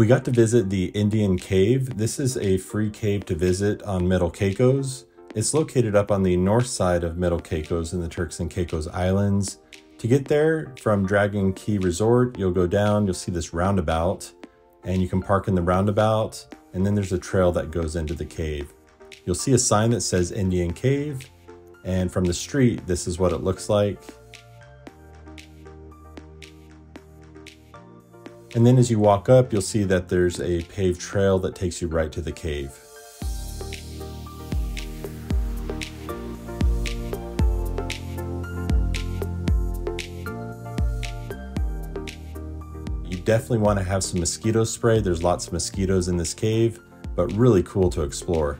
We got to visit the Indian Cave. This is a free cave to visit on Middle Caicos. It's located up on the north side of Middle Caicos in the Turks and Caicos Islands. To get there from Dragon Cay Resort, you'll go down, you'll see this roundabout, and you can park in the roundabout, and then there's a trail that goes into the cave. You'll see a sign that says Indian Cave, and from the street, this is what it looks like. And then as you walk up, you'll see that there's a paved trail that takes you right to the cave. You definitely want to have some mosquito spray. There's lots of mosquitoes in this cave, but really cool to explore.